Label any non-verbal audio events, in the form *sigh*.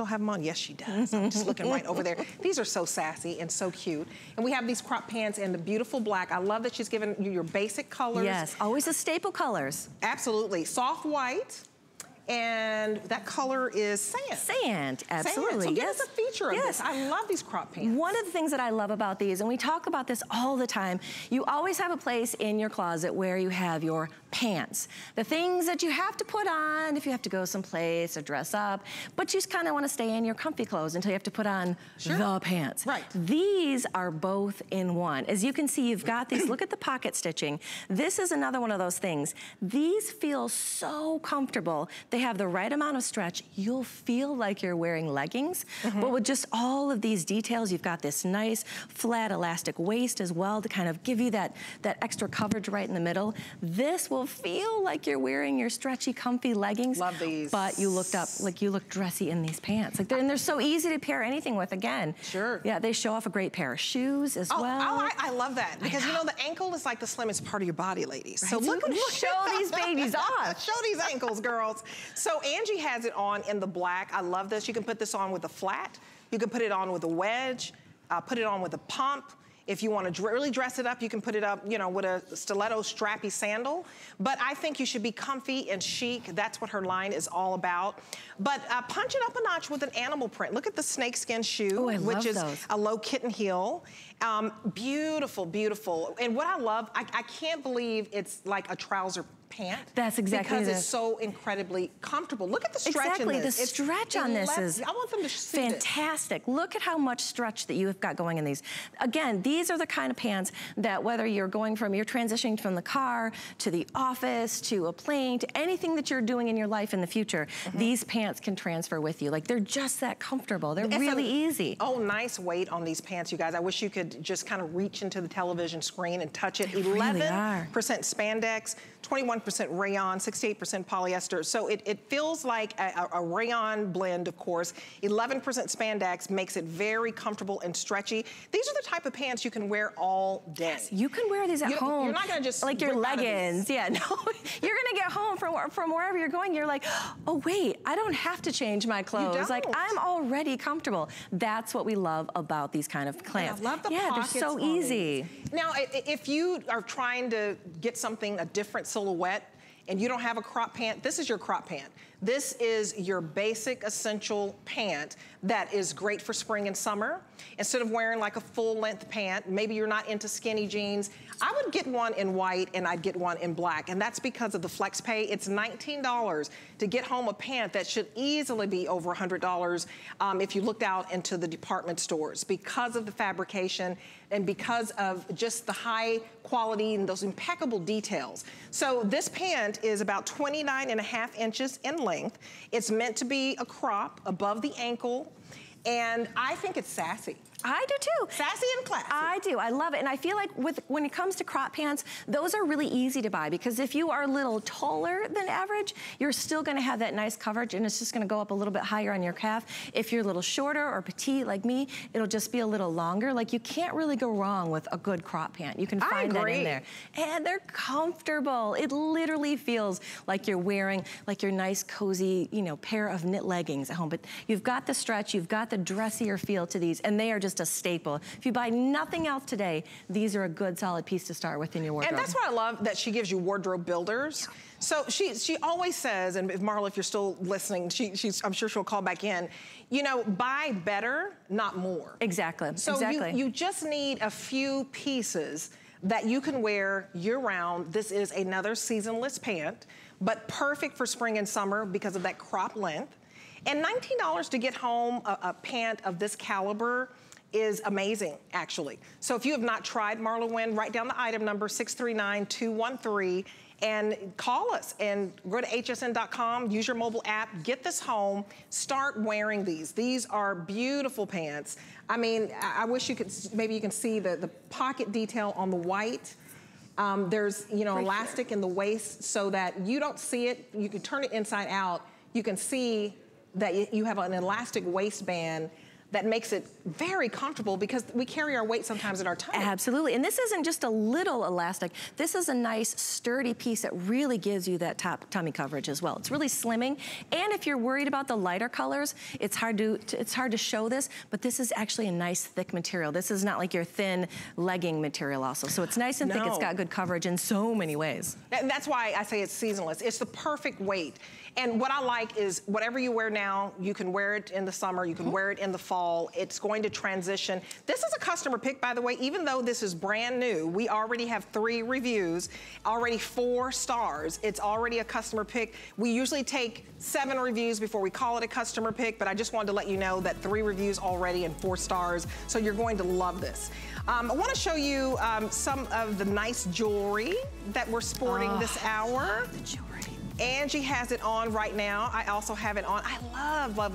still have them on? Yes, she does. I'm just looking right over there. *laughs* These are so sassy and so cute. And we have these crop pants in the beautiful black. I love that she's given you your basic colors. Yes, always the staple colors. Absolutely. Soft white, and that color is sand. Sand, absolutely. Sand. So yes. us a feature of yes. this. I love these crop pants. One of the things that I love about these, and we talk about this all the time, you always have a place in your closet where you have your pants. The things that you have to put on if you have to go someplace or dress up, but you just kind of want to stay in your comfy clothes until you have to put on sure. the pants. Right. These are both in one. As you can see, you've got these, look at the pocket stitching. This is another one of those things. These feel so comfortable. They have the right amount of stretch. You'll feel like you're wearing leggings, mm -hmm. but with just all of these details, you've got this nice flat elastic waist as well to kind of give you that, that extra coverage right in the middle. This will feel like you're wearing your stretchy, comfy leggings. Love these. But you looked up, like you look dressy in these pants. Like they're, and they're so easy to pair anything with, again. Sure. Yeah, they show off a great pair of shoes as oh, well. Oh, I, I love that. Because know. you know, the ankle is like the slimmest part of your body, ladies. Right. So look, look, *laughs* show these babies *laughs* off. show these ankles, girls. So Angie has it on in the black. I love this. You can put this on with a flat. You can put it on with a wedge. Uh, put it on with a pump. If you want to really dress it up, you can put it up, you know, with a stiletto strappy sandal. But I think you should be comfy and chic. That's what her line is all about. But uh, punch it up a notch with an animal print. Look at the snakeskin shoe, Ooh, which is those. a low kitten heel. Um, beautiful, beautiful. And what I love, I, I can't believe it's like a trouser pant. That's exactly Because it's so incredibly comfortable. Look at the stretch exactly, in this. the stretch on this is I want them to see fantastic. This. Look at how much stretch that you have got going in these. Again, these are the kind of pants that whether you're going from, you're transitioning from the car to the office to a plane to anything that you're doing in your life in the future, mm -hmm. these pants can transfer with you. Like they're just that comfortable. They're it's really a, easy. Oh, nice weight on these pants, you guys. I wish you could just kind of reach into the television screen and touch it. 11% spandex, 21% rayon, 68% polyester. So it, it feels like a, a, rayon blend, of course. 11% spandex makes it very comfortable and stretchy. These are the type of pants you can wear all day. Yes, you can wear these at you, home. You're not gonna just like your leggings. Yeah, *laughs* no, you're gonna get home from from wherever you're going. You're like, oh wait, I don't have to change my clothes. Like I'm already comfortable. That's what we love about these kind of clamps. I love the pockets. yeah, they're so easy. Now, if you are trying to get something a different silhouette and you don't have a crop pant, this is your crop pant. This is your basic essential pant that is great for spring and summer. Instead of wearing like a full length pant, maybe you're not into skinny jeans, I would get one in white and I'd get one in black. And that's because of the flex pay. It's $19 to get home a pant that should easily be over $100 um, if you looked out into the department stores because of the fabrication and because of just the high quality and those impeccable details. So this pant is about 29 and a half inches in length. It's meant to be a crop above the ankle and I think it's sassy. I do too. Sassy and classy. I do, I love it. And I feel like with when it comes to crop pants, those are really easy to buy because if you are a little taller than average, you're still gonna have that nice coverage and it's just gonna go up a little bit higher on your calf. If you're a little shorter or petite like me, it'll just be a little longer. Like you can't really go wrong with a good crop pant. You can find that in there. And they're comfortable. It literally feels like you're wearing like your nice cozy, you know, pair of knit leggings at home. But you've got the stretch, you've got the dressier feel to these and they are just just a staple. If you buy nothing else today, these are a good solid piece to start with in your wardrobe. And that's what I love, that she gives you wardrobe builders. So she she always says, and if Marla, if you're still listening, she, she's I'm sure she'll call back in, you know, buy better, not more. Exactly, so exactly. You, you just need a few pieces that you can wear year-round. This is another seasonless pant, but perfect for spring and summer because of that crop length. And $19 to get home a, a pant of this caliber, is amazing, actually. So if you have not tried Marla Wynne, write down the item number 639213 and call us and go to hsn.com, use your mobile app, get this home, start wearing these. These are beautiful pants. I mean, I, wish you could, maybe you can see the, the pocket detail on the white. Um, there's, you know, elastic sure. in the waist so that you don't see it. You can turn it inside out. You can see that you have an elastic waistband that makes it very comfortable because we carry our weight sometimes in our tummy. Absolutely, and this isn't just a little elastic. This is a nice sturdy piece that really gives you that top tummy coverage as well. It's really slimming, and if you're worried about the lighter colors, it's hard to, it's hard to show this, but this is actually a nice thick material. This is not like your thin legging material also. So it's nice and no. thick, it's got good coverage in so many ways. And that's why I say it's seasonless. It's the perfect weight. And what I like is whatever you wear now, you can wear it in the summer, you can mm -hmm. wear it in the fall. It's going to transition. This is a customer pick, by the way, even though this is brand new, we already have three reviews, already four stars. It's already a customer pick. We usually take seven reviews before we call it a customer pick, but I just wanted to let you know that three reviews already and four stars, so you're going to love this. Um, I want to show you um, some of the nice jewelry that we're sporting oh, this hour. Angie has it on right now. I also have it on. I love, love